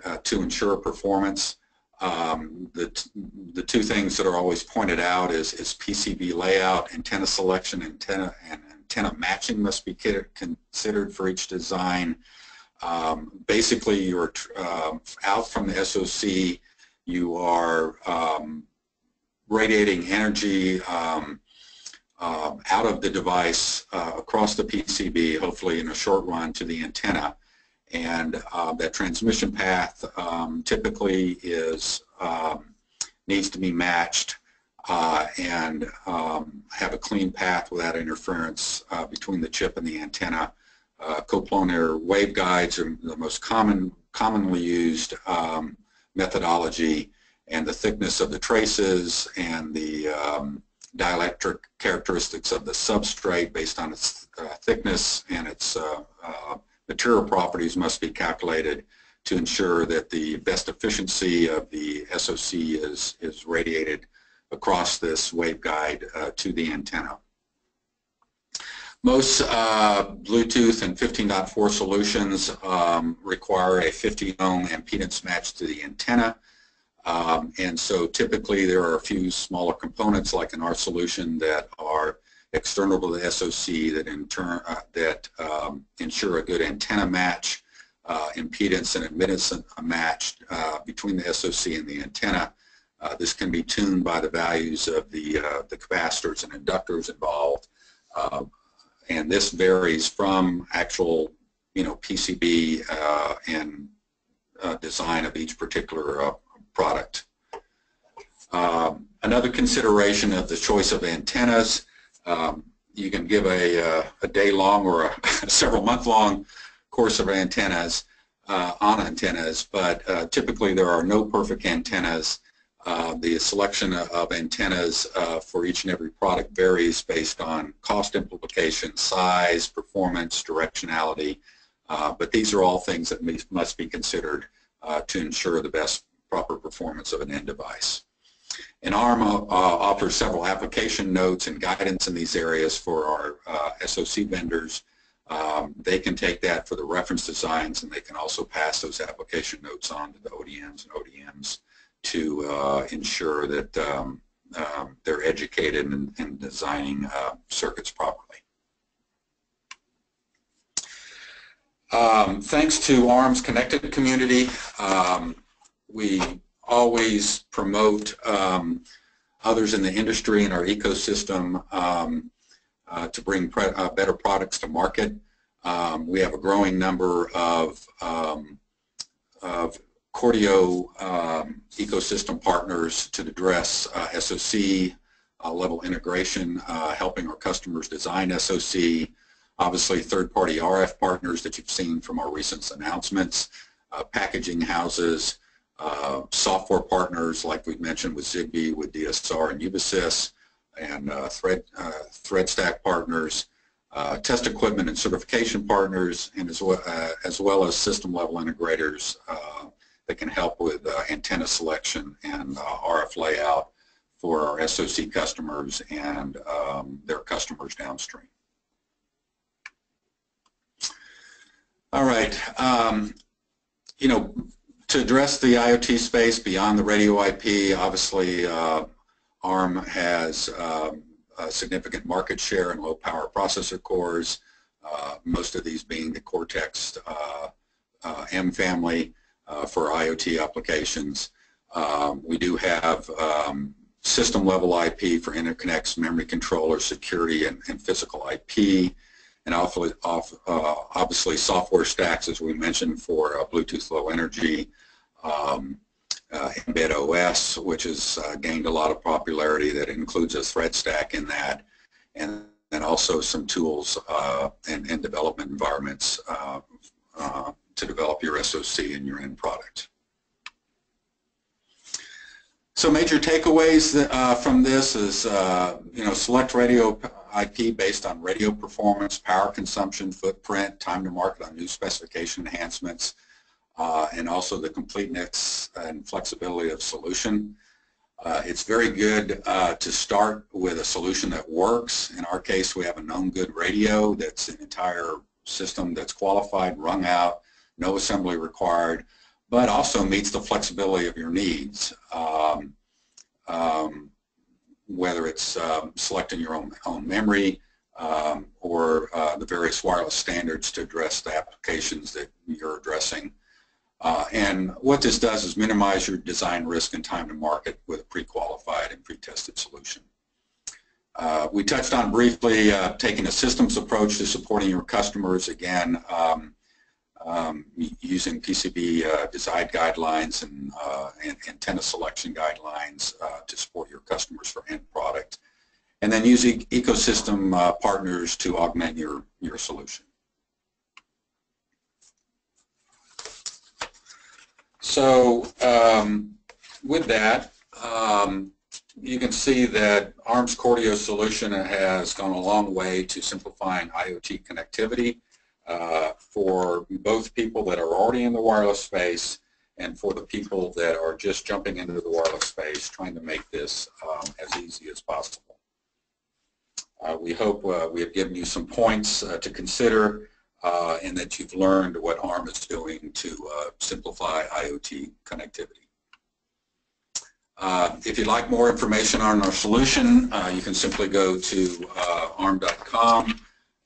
uh, to ensure performance. Um, the, the two things that are always pointed out is, is PCB layout, antenna selection, antenna, and antenna matching must be considered for each design. Um, basically, you're uh, out from the SOC, you are um, radiating energy um, uh, out of the device uh, across the PCB, hopefully in a short run to the antenna. And uh, that transmission path um, typically is um, needs to be matched uh, and um, have a clean path without interference uh, between the chip and the antenna. Uh, coplanar waveguides are the most common, commonly used um, methodology and the thickness of the traces and the um, dielectric characteristics of the substrate based on its uh, thickness and its uh, uh, material properties must be calculated to ensure that the best efficiency of the SOC is, is radiated across this waveguide uh, to the antenna. Most uh, Bluetooth and 15.4 solutions um, require a 50 ohm impedance match to the antenna. Um, and so typically there are a few smaller components like in our solution that are external to the SOC that in turn uh, that um, ensure a good antenna match, uh, impedance and admittance match uh, between the SOC and the antenna. Uh, this can be tuned by the values of the uh, the capacitors and inductors involved, uh, and this varies from actual you know PCB and design of each particular product. Um, another consideration of the choice of antennas, um, you can give a, uh, a day-long or a several month-long course of antennas uh, on antennas, but uh, typically there are no perfect antennas. Uh, the selection of antennas uh, for each and every product varies based on cost implications, size, performance, directionality, uh, but these are all things that must be considered to ensure the best proper performance of an end device. And ARM uh, offers several application notes and guidance in these areas for our uh, SOC vendors. Um, they can take that for the reference designs and they can also pass those application notes on to the ODMs and ODMs to uh, ensure that um, um, they're educated in, in designing uh, circuits properly. Um, thanks to ARM's connected community, um, we always promote um, others in the industry and our ecosystem um, uh, to bring uh, better products to market. Um, we have a growing number of, um, of Cordio um, ecosystem partners to address uh, SOC uh, level integration, uh, helping our customers design SOC, obviously third-party RF partners that you've seen from our recent announcements, uh, packaging houses, uh, software partners like we've mentioned with Zigbee, with DSR and Ubisys, and uh, Thread, uh, ThreadStack partners, uh, test equipment and certification partners, and as well, uh, as, well as system level integrators that can help with antenna selection and RF layout for our SOC customers and um, their customers downstream. All right. Um, you know, to address the IoT space beyond the radio IP, obviously uh, ARM has um, a significant market share in low power processor cores, uh, most of these being the Cortex uh, uh M family uh, for IoT applications. Um, we do have um, system level IP for interconnects, memory controllers, security, and, and physical IP and uh, obviously software stacks, as we mentioned, for Bluetooth Low Energy, um, uh, Mbed OS, which has uh, gained a lot of popularity that includes a thread stack in that, and then also some tools uh, and, and, development environments uh, to develop your SOC and your end product. so major takeaways uh, from this is, uh, you know, select radio IP based on radio performance, power consumption, footprint, time to market on new specification enhancements, uh, and also the completeness and flexibility of solution. Uh, it's very good uh, to start with a solution that works. In our case, we have a known good radio that's an entire system that's qualified, rung out, no assembly required, but also meets the flexibility of your needs. Um, um, whether it's um, selecting your own, own memory um, or uh, the various wireless standards to address the applications that you're addressing. Uh, and what this does is minimize your design risk and time to market with a pre-qualified and pre-tested solution. Uh, we touched on briefly uh, taking a systems approach to supporting your customers. Again, um, um, using PCB uh, design guidelines and, uh, and, antenna selection guidelines uh, to support your customers for end product. And then e ecosystem partners to augment your, your solution. So um, with that, um, you can see that ARM's Cordio solution has gone a long way to simplifying IoT connectivity uh, for both people that are already in the wireless space and for the people that are just jumping into the wireless space, trying to make this um, as easy as possible. Uh, we hope uh, we have given you some points uh, to consider uh, and that you've learned what ARM is doing to uh, simplify IoT connectivity. Uh, if you'd like more information on our solution, uh, you can simply go to uh, arm.com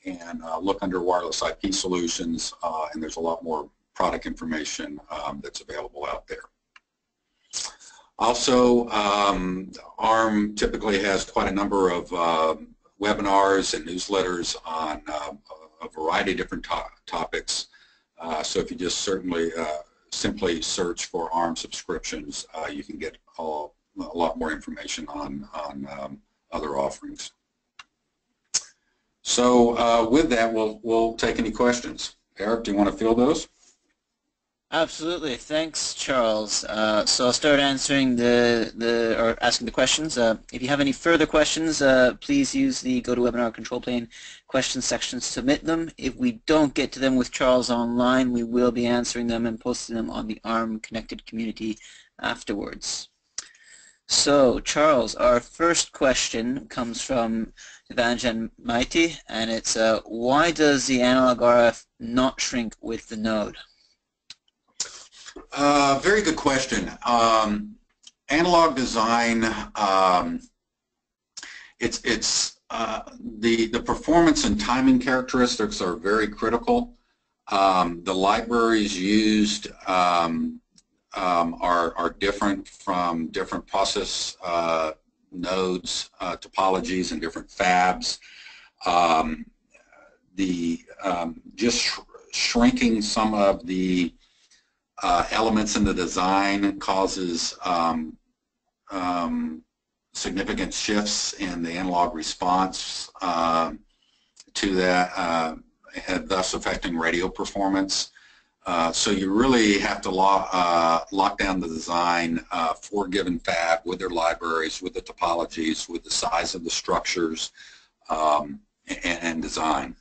and uh, look under wireless IP solutions, and there's a lot more product information um, that's available out there. Also, um, ARM typically has quite a number of webinars and newsletters on a variety of different to topics. so if you just certainly simply search for ARM subscriptions, you can get all, a lot more information on, on um, other offerings. So uh, with that, we'll, we'll take any questions. Eric, do you want to field those? Absolutely. Thanks, Charles. Uh, so I'll start answering the, the or asking the questions. Uh, if you have any further questions, uh, please use the GoToWebinar control plane questions section to submit them. If we don't get to them with Charles online, we will be answering them and posting them on the ARM connected community afterwards. So, Charles, our first question comes from Evangeline Mighty, and it's uh, why does the analog RF not shrink with the node? Uh, very good question. Um, analog design, um, it's it's uh, the the performance and timing characteristics are very critical. Um, the libraries used um, um, are, are different from different process uh, nodes, uh, topologies, and different fabs. Um, the just sh shrinking some of the uh, elements in the design causes um, um, significant shifts in the analog response um, to that, uh, thus affecting radio performance. Uh, so you really have to lock, uh, lock down the design uh, for given fab with their libraries, with the topologies, with the size of the structures, um, and, and, design.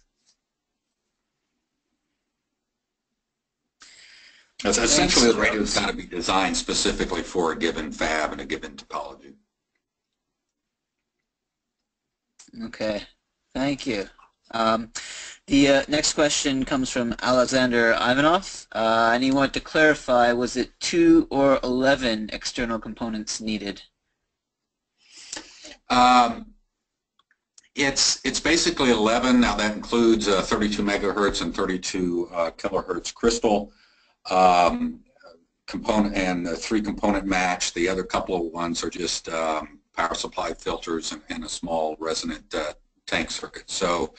That's essentially, the radio has got to be designed specifically for a given fab and a given topology. Okay, thank you. Um, the uh, next question comes from Alexander Ivanov, uh, and he wanted to clarify, was it 2 or 11 external components needed? Um, it's it's basically 11. Now that includes uh, 32 megahertz and 32 uh, kilohertz crystal um, component and three component match. The other couple of ones are just um, power supply filters and, and a small resonant uh, tank circuit. So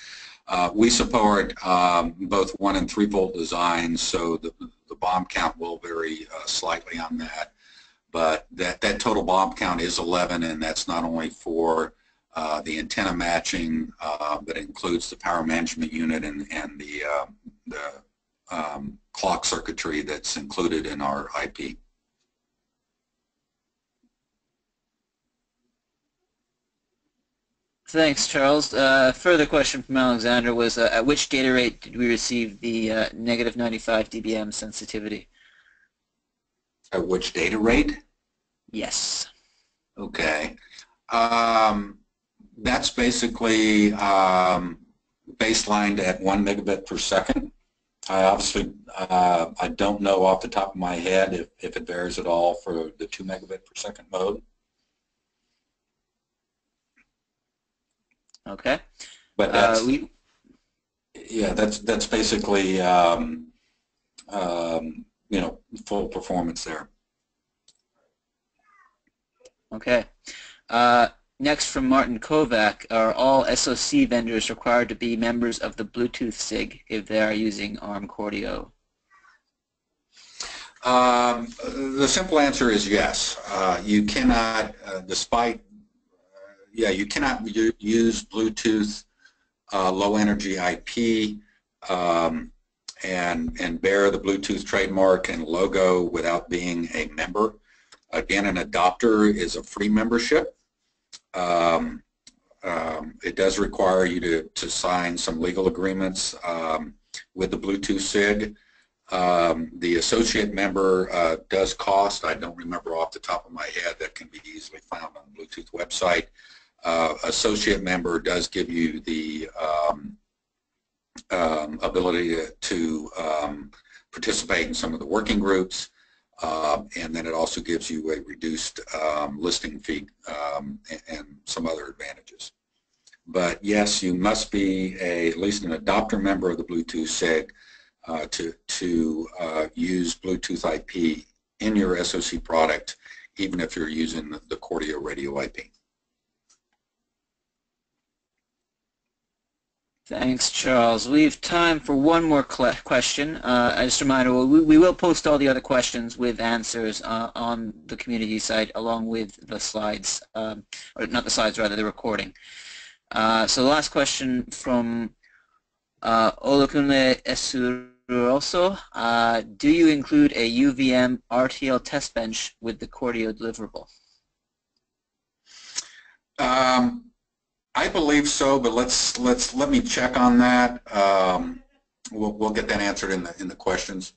uh, we support um, both one and three volt designs, so the, the BOM count will vary uh, slightly on that. But that, that total BOM count is 11, and that's not only for uh, the antenna matching, uh, but includes the power management unit and, and the, uh, the um, clock circuitry that's included in our IP. Thanks, Charles. Uh, further question from Alexander was, uh, at which data rate did we receive the uh, negative 95 dBm sensitivity? At which data rate? Yes. Okay. Um, that's basically um, baselined at 1 megabit per second. I obviously, uh, I don't know off the top of my head if, if it varies at all for the two megabit per second mode. Okay. But Uh, we, yeah, that's, that's basically, um, um, you know, full performance there. okay. Uh, next from Martin Kovac, are all SoC vendors required to be members of the Bluetooth SIG if they are using ARM Cordio? Um, the simple answer is yes. Uh, you cannot, uh, despite, uh, yeah, you cannot use Bluetooth uh, low energy IP um, and and bear the Bluetooth trademark and logo without being a member. Again, an adopter is a free membership. Um, um, it does require you to, to sign some legal agreements um, with the Bluetooth SIG. Um, the associate member uh, does cost. I don't remember off the top of my head. That can be easily found on the Bluetooth website. Uh, associate member does give you the um, um, ability to, to participate in some of the working groups. Uh, and then it also gives you a reduced um, listing fee um, and, some other advantages. But yes, you must be a, at least an adopter member of the Bluetooth SIG uh, to, to uh, use Bluetooth IP in your SoC product, even if you're using the, the Cordio radio IP. Thanks, Charles. We have time for one more question. Uh, just a reminder, we, we will post all the other questions with answers uh, on the community site along with the slides, um, or not the slides, rather the recording. Uh, so the last question from uh, Olukunle Esuroso. Uh, do you include a UVM RTL test bench with the Cordio deliverable? Um, I believe so, but let's let's let me check on that. Um, we'll we'll get that answered in the in the questions.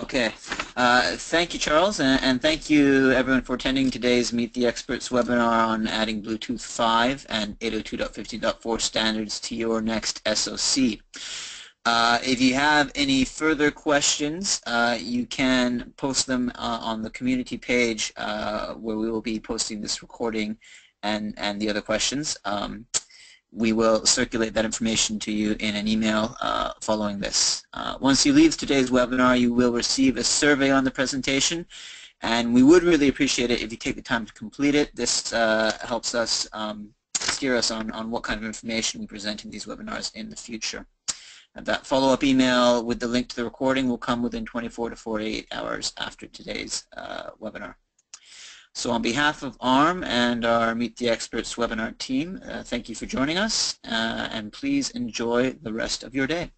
Okay. Uh, thank you, Charles, and, and, thank you, everyone, for attending today's Meet the Experts webinar on adding Bluetooth 5 and 802.15.4 standards to your next SoC. Uh, if you have any further questions, uh, you can post them uh, on the community page uh, where we will be posting this recording and, and the other questions. Um, we will circulate that information to you in an email uh, following this. Uh, once you leave today's webinar, you will receive a survey on the presentation, and we would really appreciate it if you take the time to complete it. This uh, helps us um, steer us on, on what kind of information we present in these webinars in the future. That follow-up email with the link to the recording will come within 24 to 48 hours after today's uh, webinar. So on behalf of ARM and our Meet the Experts webinar team, uh, thank you for joining us, uh, and please enjoy the rest of your day.